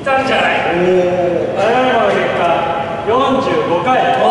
ったんじゃないおおあなたの結果45回